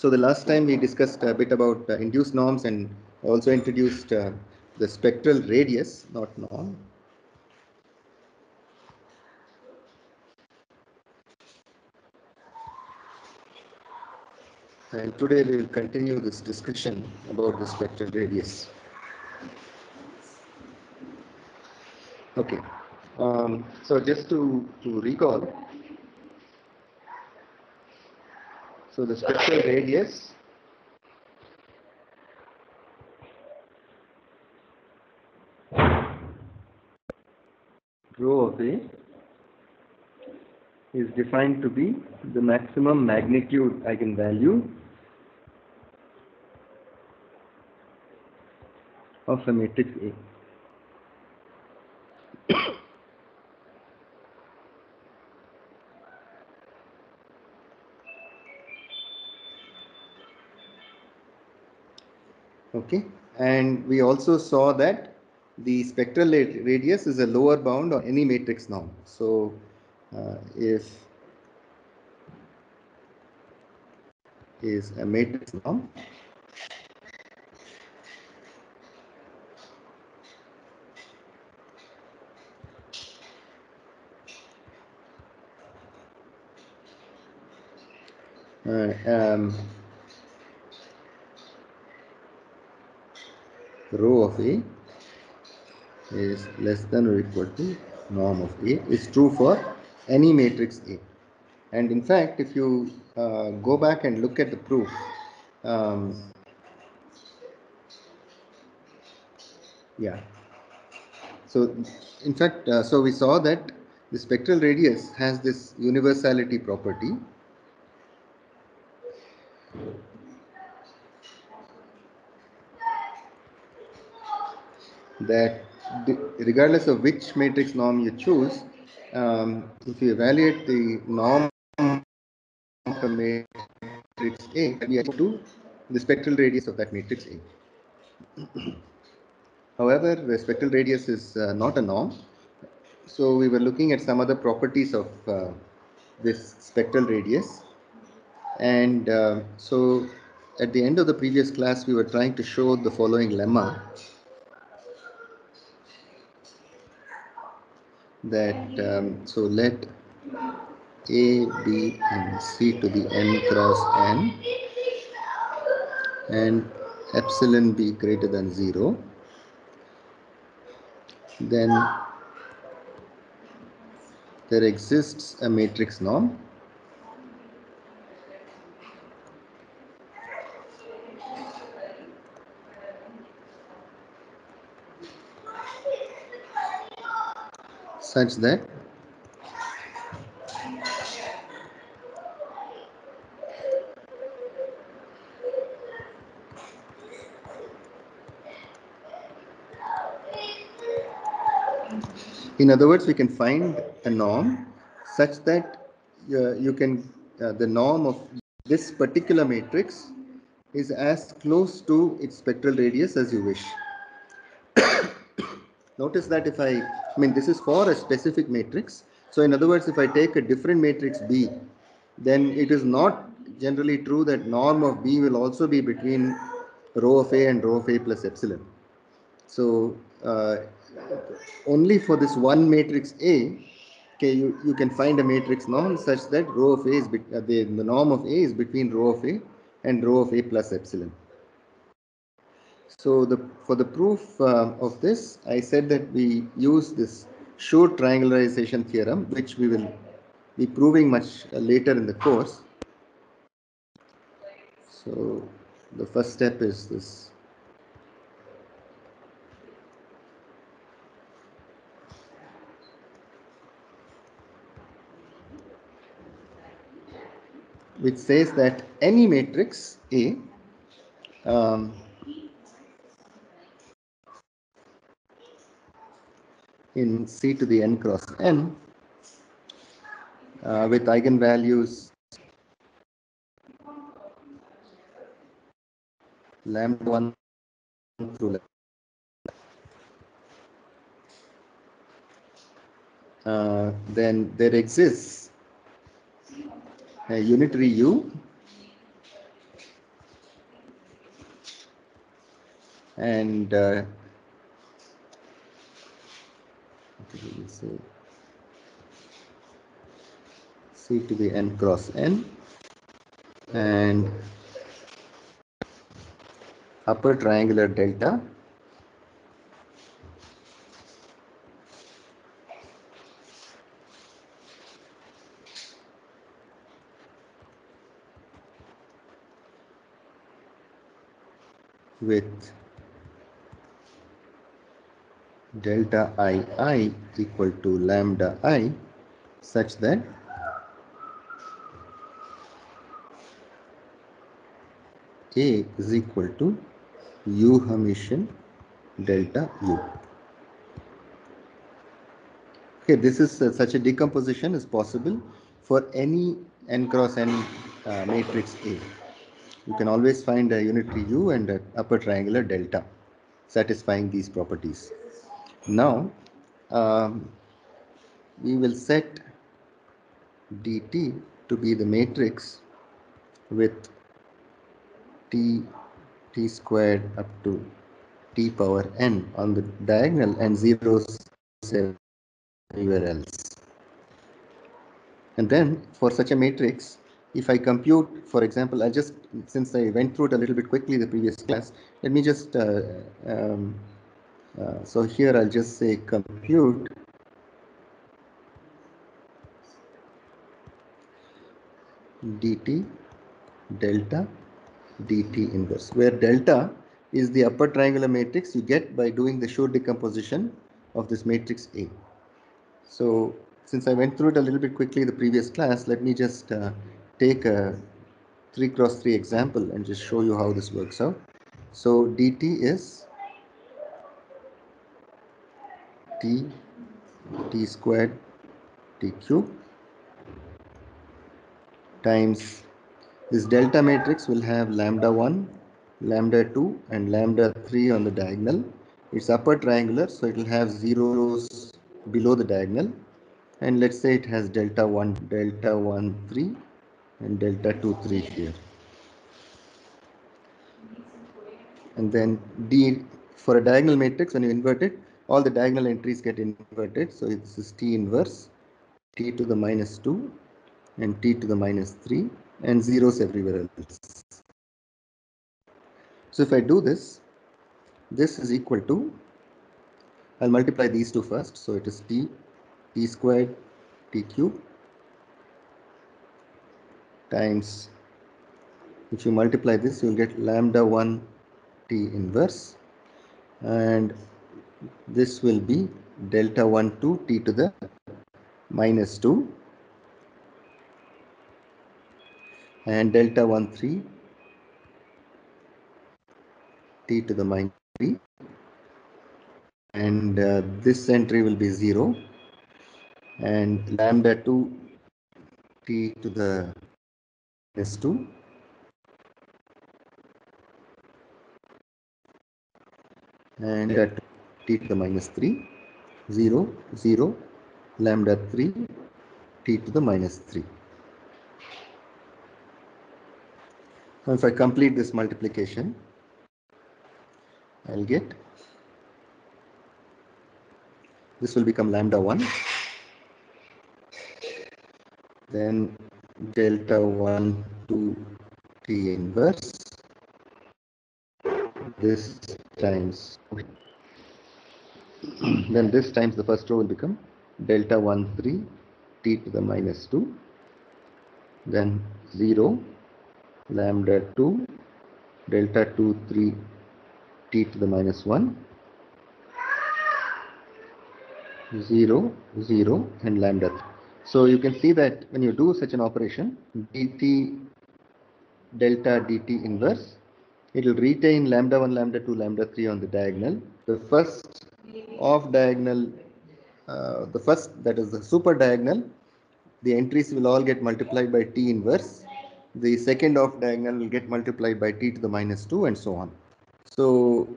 So the last time we discussed a bit about uh, induced norms and also introduced uh, the spectral radius, not norm. And today we will continue this discussion about the spectral radius. Okay, um, so just to, to recall, so the spectral radius rho of A is defined to be the maximum magnitude eigenvalue of a matrix A. okay. And we also saw that the spectral radius is a lower bound on any matrix norm. So uh, if is a matrix norm uh, um, rho of A is less than or equal to norm of A is true for any matrix A. And in fact, if you uh, go back and look at the proof, um, yeah. So, in fact, uh, so we saw that the spectral radius has this universality property that regardless of which matrix norm you choose, um, if you evaluate the norm of a matrix A, we are to the spectral radius of that matrix A. However, the spectral radius is uh, not a norm. So we were looking at some other properties of uh, this spectral radius. And uh, so at the end of the previous class, we were trying to show the following lemma that um, so let a b and c to be n cross n and epsilon be greater than 0 then there exists a matrix norm such that in other words we can find a norm such that uh, you can uh, the norm of this particular matrix is as close to its spectral radius as you wish Notice that if I, I mean, this is for a specific matrix. So in other words, if I take a different matrix B, then it is not generally true that norm of B will also be between rho of A and rho of A plus epsilon. So uh, only for this one matrix A, okay, you, you can find a matrix norm such that rho of A is, uh, the, the norm of A is between rho of A and rho of A plus epsilon. So the for the proof uh, of this, I said that we use this Schur triangularization theorem, which we will be proving much uh, later in the course. So the first step is this. which says that any matrix A um, in C to the n cross n uh, with eigenvalues lambda 1 through lambda. Uh, then there exists a unitary U and uh, say? C to be n cross n and upper triangular delta with delta i i equal to lambda i such that a is equal to u Hermitian delta u. Okay, this is uh, such a decomposition is possible for any n cross n uh, matrix A. You can always find a unitary u and an upper triangular delta satisfying these properties. Now, um, we will set dt to be the matrix with t t squared up to t power n on the diagonal and zeros everywhere else. And then for such a matrix, if I compute, for example, I just, since I went through it a little bit quickly the previous class, let me just, uh, um, uh, so here I'll just say compute dt delta dt inverse, where delta is the upper triangular matrix you get by doing the Schur decomposition of this matrix A. So since I went through it a little bit quickly in the previous class, let me just uh, take a 3 cross 3 example and just show you how this works out. So dt is t t squared t cube times this delta matrix will have lambda 1, lambda 2 and lambda 3 on the diagonal. It's upper triangular so it will have zeros below the diagonal and let's say it has delta 1, delta 1, 3 and delta 2, 3 here. And then D for a diagonal matrix when you invert it all the diagonal entries get inverted so this T inverse T to the minus 2 and T to the minus 3 and zeros everywhere else. So if I do this, this is equal to, I'll multiply these two first. So it is T, T squared, T cube times, if you multiply this, you'll get lambda 1 T inverse and this will be delta 1 2 T to the minus 2 and delta 1 3 t to the minus 3 and uh, this entry will be 0 and lambda 2 t to the minus 2 and at t to the minus 3 0 0 lambda 3 t to the minus 3 Now if I complete this multiplication, I'll get this will become lambda 1 then delta 1 2 t inverse this times then this times the first row will become delta 1 3 t to the minus 2 then 0 lambda 2 delta 2 3 t to the minus 1 0 0 and lambda 3. so you can see that when you do such an operation dt delta dt inverse it will retain lambda 1 lambda 2 lambda 3 on the diagonal. The first off diagonal uh, the first that is the super diagonal the entries will all get multiplied by t inverse the second off diagonal will get multiplied by t to the minus 2 and so on. So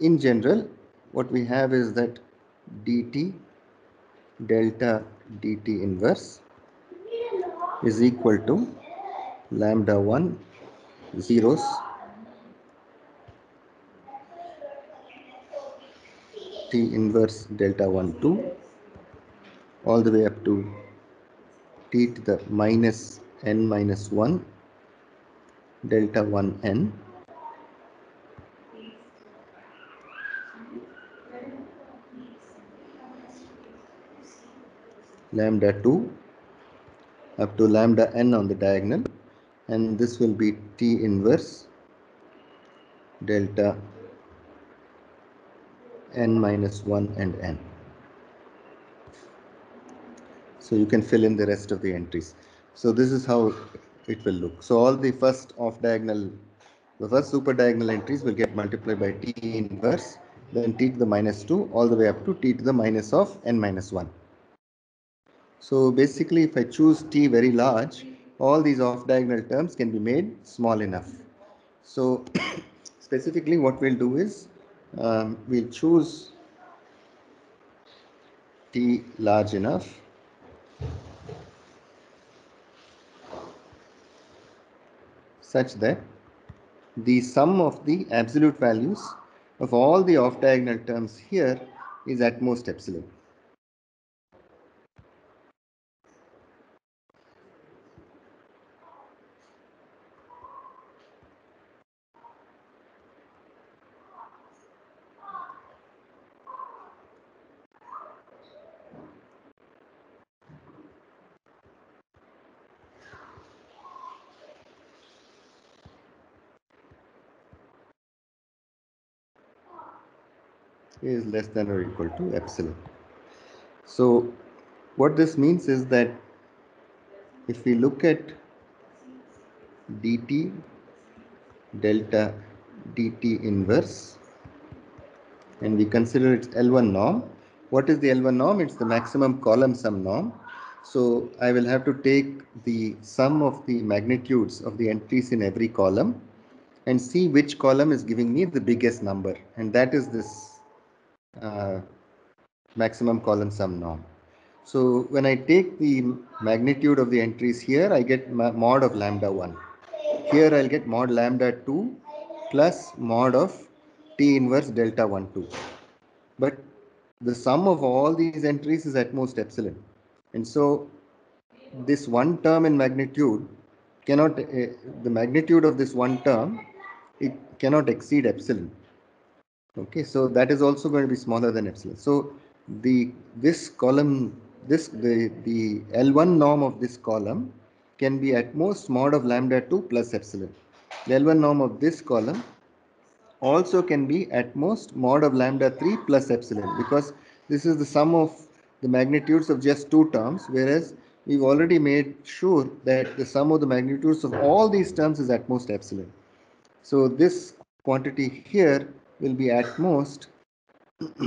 in general what we have is that dt delta dt inverse is equal to lambda 1 zeros T inverse delta 1 2 all the way up to T to the minus n minus 1 delta 1 n. Lambda 2 up to lambda n on the diagonal. And this will be T inverse delta n minus 1 and n. So you can fill in the rest of the entries. So this is how it will look. So all the first off diagonal, the first super diagonal entries will get multiplied by T inverse, then T to the minus 2 all the way up to T to the minus of n minus 1. So basically if I choose t very large, all these off diagonal terms can be made small enough. So specifically what we'll do is um, we'll choose t large enough such that the sum of the absolute values of all the off diagonal terms here is at most epsilon. Is less than or equal to epsilon. So what this means is that if we look at dt delta dt inverse and we consider its L1 norm, what is the L1 norm? It's the maximum column sum norm. So I will have to take the sum of the magnitudes of the entries in every column and see which column is giving me the biggest number and that is this uh, maximum column sum norm. So when I take the magnitude of the entries here, I get mod of lambda 1. Here I'll get mod lambda 2 plus mod of T inverse delta 1 2. But the sum of all these entries is at most epsilon. And so this one term in magnitude cannot, uh, the magnitude of this one term, it cannot exceed epsilon. Okay, so that is also going to be smaller than epsilon. So the this column, this the the L1 norm of this column can be at most mod of lambda 2 plus epsilon. The L1 norm of this column also can be at most mod of lambda 3 plus epsilon because this is the sum of the magnitudes of just two terms whereas we've already made sure that the sum of the magnitudes of all these terms is at most epsilon. So this quantity here will be at most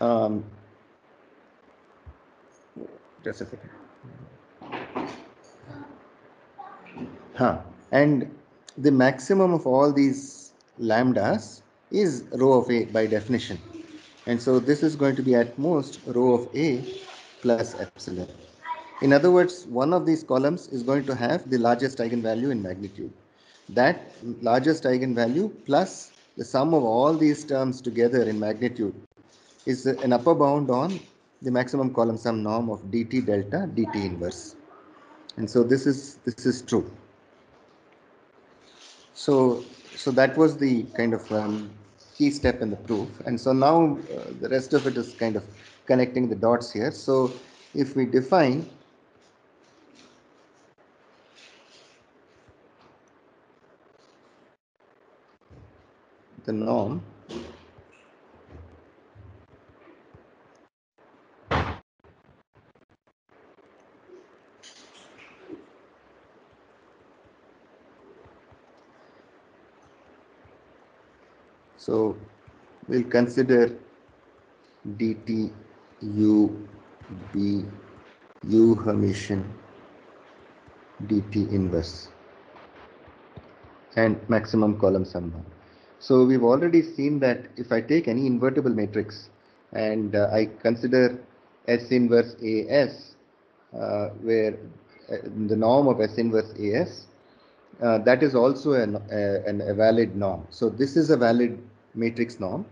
um, just a second. Huh. And the maximum of all these lambdas is rho of A by definition. And so this is going to be at most rho of A plus epsilon. In other words, one of these columns is going to have the largest eigenvalue in magnitude that largest eigenvalue plus the sum of all these terms together in magnitude is an upper bound on the maximum column sum norm of dt delta dt inverse. And so this is this is true. So so that was the kind of um, key step in the proof. And so now uh, the rest of it is kind of connecting the dots here. So if we define the norm So we'll consider dt u b u Hermitian dt inverse and maximum column sum. So we've already seen that if I take any invertible matrix and uh, I consider S inverse AS, uh, where uh, the norm of S inverse AS, uh, that is also an, a, an, a valid norm. So this is a valid matrix norm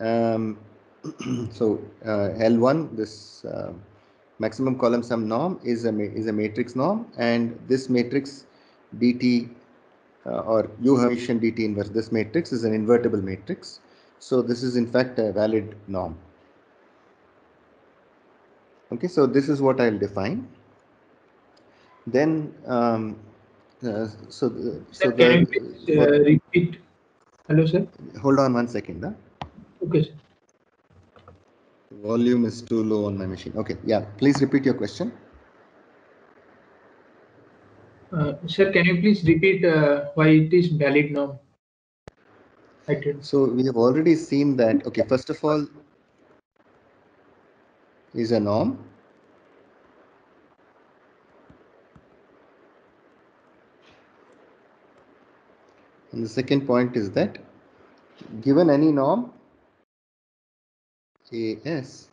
um, so uh, L1, this uh, maximum column sum norm is a is a matrix norm, and this matrix dt or U Hermitian dt inverse this matrix is an invertible matrix. So this is in fact a valid norm. Okay, so this is what I'll define. Then, um, uh, so, the, so can the, you uh, repeat? Hello, sir. Hold on one second. Huh? Okay, sir. Volume is too low on my machine. Okay, yeah. Please repeat your question. Uh, sir, can you please repeat uh, why it is valid norm? So we have already seen that. Okay, first of all, is a norm. And the second point is that given any norm, AS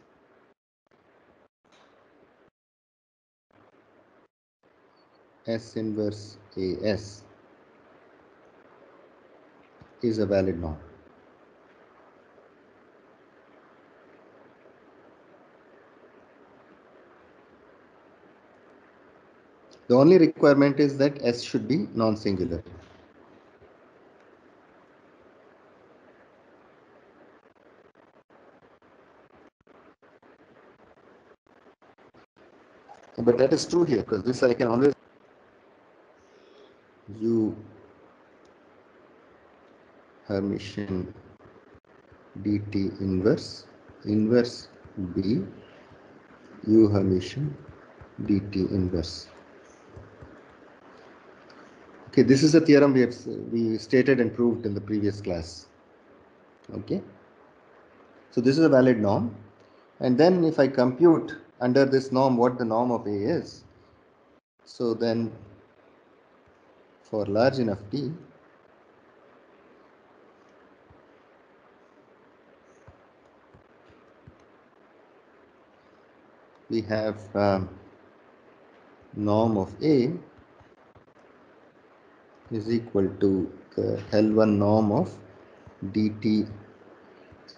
S inverse AS is a valid norm. The only requirement is that S should be non-singular. But that is true here because this I can always U Hermitian dt inverse inverse B U Hermitian dt inverse. Okay, this is a theorem we have we stated and proved in the previous class. Okay, so this is a valid norm, and then if I compute under this norm what the norm of A is, so then for large enough t, we have um, norm of A is equal to the L1 norm of dt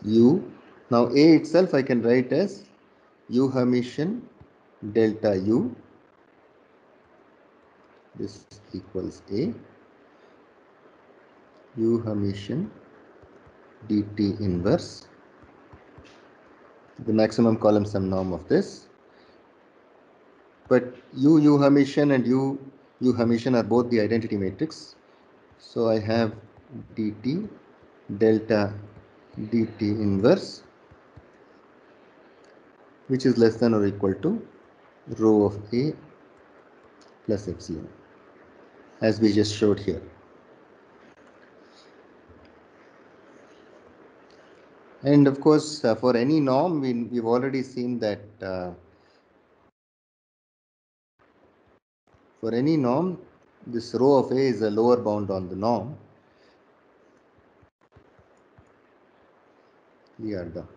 u. Now A itself I can write as u Hermitian delta u. This equals A u Hermitian dt inverse the maximum column sum norm of this but u u Hermitian and u U Hermitian are both the identity matrix. So I have dt delta dt inverse which is less than or equal to rho of A plus epsilon as we just showed here. And of course, uh, for any norm, we, we've already seen that uh, For any norm, this rho of A is a lower bound on the norm. Done.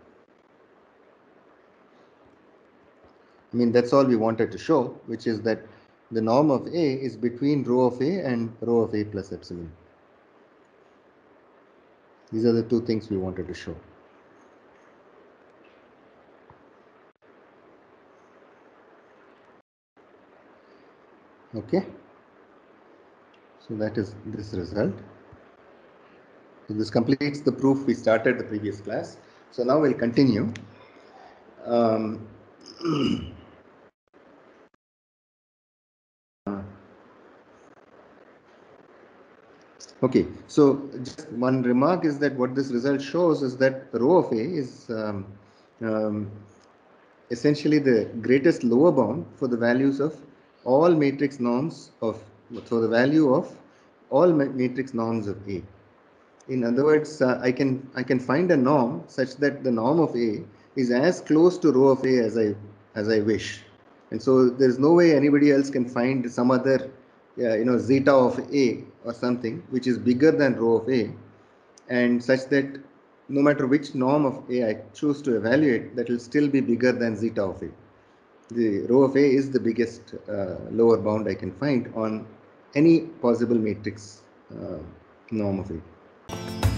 I mean, that's all we wanted to show, which is that the norm of A is between rho of A and rho of A plus epsilon. These are the two things we wanted to show. Okay. So that is this result. So this completes the proof we started the previous class. So now we'll continue. Um, okay so just one remark is that what this result shows is that rho of a is um, um, essentially the greatest lower bound for the values of all matrix norms of, so the value of all matrix norms of A. In other words, uh, I can I can find a norm such that the norm of A is as close to rho of A as I as I wish, and so there's no way anybody else can find some other uh, you know zeta of A or something which is bigger than rho of A, and such that no matter which norm of A I choose to evaluate, that will still be bigger than zeta of A the rho of A is the biggest uh, lower bound I can find on any possible matrix uh, norm of A.